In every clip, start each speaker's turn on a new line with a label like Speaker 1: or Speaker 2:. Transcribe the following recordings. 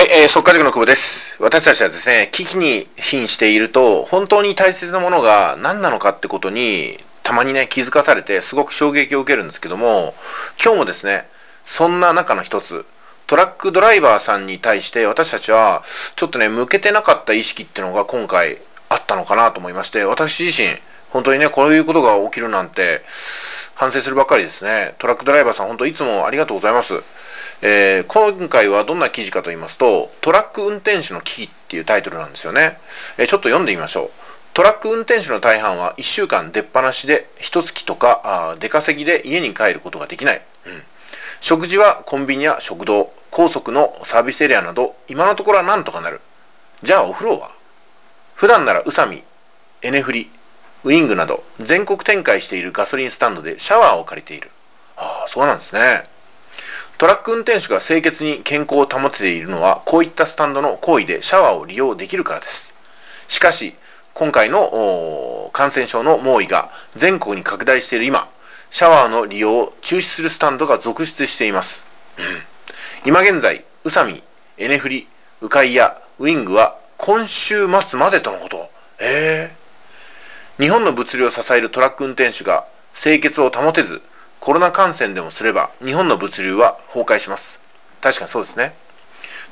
Speaker 1: はい、えー、速稼塾の久保です。私たちはですね、危機に瀕していると、本当に大切なものが何なのかってことに、たまにね、気づかされて、すごく衝撃を受けるんですけども、今日もですね、そんな中の一つ、トラックドライバーさんに対して私たちは、ちょっとね、向けてなかった意識っていうのが今回あったのかなと思いまして、私自身、本当にね、こういうことが起きるなんて、反省するばっかりですね。トラックドライバーさん、本当いつもありがとうございます。えー今回はどんな記事かと言いますと、トラック運転手の危機っていうタイトルなんですよね。えーちょっと読んでみましょう。トラック運転手の大半は1週間出っ放しで、一月とかあ出稼ぎで家に帰ることができない。うん食事はコンビニや食堂、高速のサービスエリアなど、今のところはなんとかなる。じゃあお風呂は？普段なら宇佐美、エネフリ、ウィングなど全国展開しているガソリンスタンドでシャワーを借りている。ああ、そうなんですね。トラック運転手が清潔に健康を保てているのは、こういったスタンドの行為でシャワーを利用できるからです。しかし、今回の感染症の猛威が全国に拡大している今、シャワーの利用を中止するスタンドが続出しています。うん今現在、宇佐美、エネフリ、ウカイヤ、ウィングは今週末までとのこと。え日本の物流を支えるトラック運転手が清潔を保てず、コロナ感染でもすれば日本の物流は崩壊します。確かにそうですね。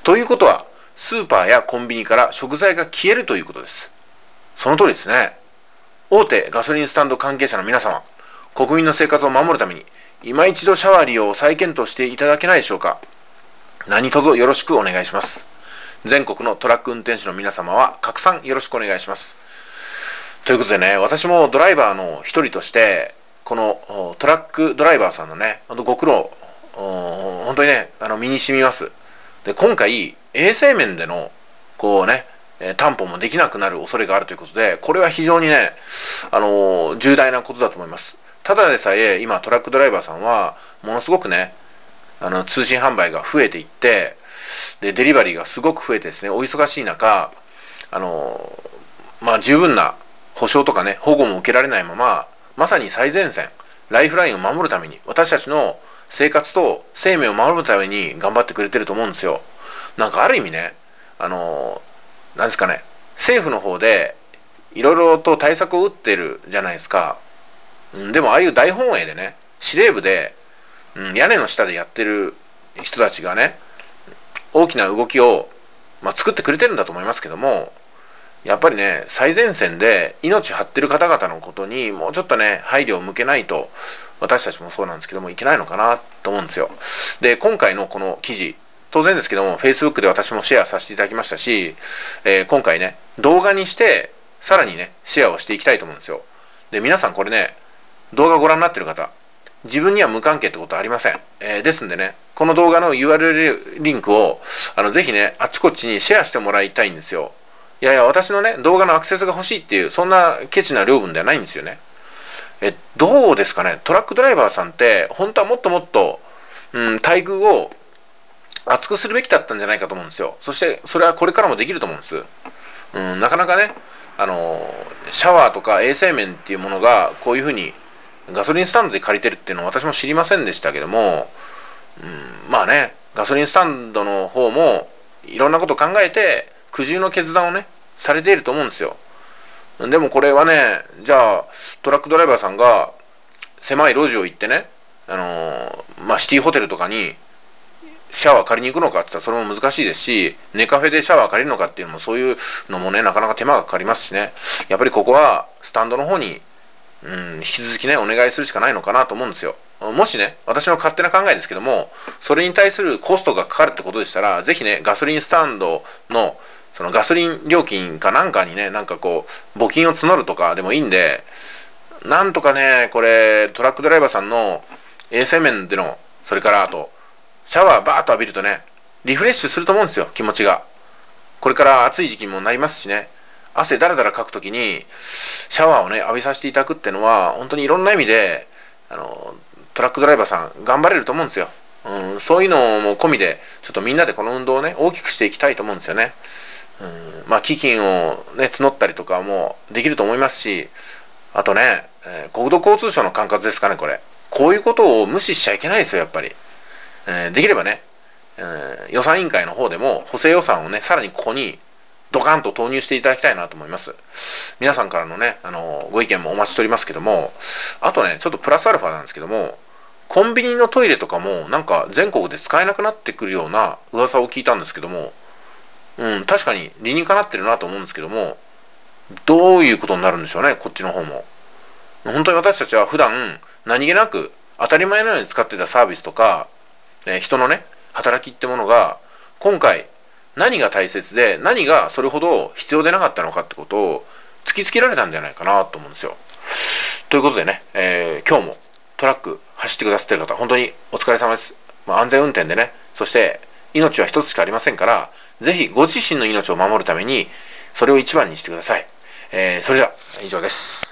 Speaker 1: ということは、スーパーやコンビニから食材が消えるということです。その通りですね。大手ガソリンスタンド関係者の皆様、国民の生活を守るために、今一度シャワー利用を再検討していただけないでしょうか。何卒よろしくお願いします。全国のトラック運転手の皆様は拡散よろしくお願いします。ということでね、私もドライバーの一人として、このトラックドライバーさんのね、ほんとご苦労、本当にね、あの身に染みます。で、今回、衛生面での、こうね、担保もできなくなる恐れがあるということで、これは非常にね、あの重大なことだと思います。ただでさえ、今、トラックドライバーさんは、ものすごくね、あの通信販売が増えていって、で、デリバリーがすごく増えてですね、お忙しい中、あのまあ、十分な保証とかね、保護も受けられないまま、まさに最前線、ライフラインを守るために、私たちの生活と生命を守るために頑張ってくれてると思うんですよ。なんかある意味ね、あのーなんですかね、政府の方で、いろいろと対策を打ってるじゃないですか。うん、でもああいう大本営でね、司令部で、うん、屋根の下でやってる人たちがね、大きな動きを、まあ、作ってくれてるんだと思いますけども、やっぱりね、最前線で命張ってる方々のことにもうちょっとね、配慮を向けないと、私たちもそうなんですけども、いけないのかなと思うんですよ。で、今回のこの記事、当然ですけども、Facebook で私もシェアさせていただきましたし、えー今回ね、動画にして、さらにね、シェアをしていきたいと思うんですよ。で、皆さんこれね、動画ご覧になってる方、自分には無関係ってことはありません。えーですんでね、この動画の URL リンクを、あの、ぜひね、あっちこっちにシェアしてもらいたいんですよ。いやいや、私のね、動画のアクセスが欲しいっていう、そんなケチな領分ではないんですよね。え、どうですかね、トラックドライバーさんって、本当はもっともっと、うん、待遇を厚くするべきだったんじゃないかと思うんですよ。そして、それはこれからもできると思うんです。うん、なかなかね、あの、シャワーとか衛生面っていうものが、こういうふうに、ガソリンスタンドで借りてるっていうのは私も知りませんでしたけども、うん、まあね、ガソリンスタンドの方も、いろんなこと考えて、苦渋の決断をね、されていると思うんですよ。でもこれはね、じゃあ、トラックドライバーさんが、狭い路地を行ってね、あのーまあ、シティホテルとかに、シャワー借りに行くのかって言ったらそれも難しいですし、ネカフェでシャワー借りるのかっていうのもそういうのもね、なかなか手間がかかりますしね。やっぱりここはスタンドの方に、うん、引き続きね、お願いするしかないのかなと思うんですよ。もしね、私の勝手な考えですけども、それに対するコストがかかるってことでしたら、ぜひね、ガソリンスタンドの、そのガソリン料金かなんかにね、なんかこう、募金を募るとかでもいいんで、なんとかね、これ、トラックドライバーさんの衛生面での、それからあと、シャワーバーッと浴びるとね、リフレッシュすると思うんですよ、気持ちが。これから暑い時期にもなりますしね、汗だらだらかくときに、シャワーをね、浴びさせていただくっていうのは、本当にいろんな意味で、あの、トラックドライバーさん、頑張れると思うんですよ。うん、そういうのも込みで、ちょっとみんなでこの運動をね、大きくしていきたいと思うんですよね。うん、まあ、基金をね、募ったりとかもできると思いますし、あとね、えー国土交通省の管轄ですかね、これ。こういうことを無視しちゃいけないですよ、やっぱり。えーできればね、えー、予算委員会の方でも補正予算をね、さらにここにドカンと投入していただきたいなと思います。皆さんからのね、あの、ご意見もお待ちしておりますけども、あとね、ちょっとプラスアルファなんですけども、コンビニのトイレとかもなんか全国で使えなくなってくるような噂を聞いたんですけども、うん、確かに理にかなってるなと思うんですけども、どういうことになるんでしょうね、こっちの方も。本当に私たちは普段何気なく当たり前のように使ってたサービスとか、え人のね、働きってものが、今回何が大切で何がそれほど必要でなかったのかってことを突きつけられたんじゃないかなと思うんですよ。ということでね、えー、今日もトラック走ってくださってる方、本当にお疲れ様です。まあ、安全運転でね、そして命は一つしかありませんから、ぜひご自身の命を守るために、それを一番にしてください。えー、それでは以上です。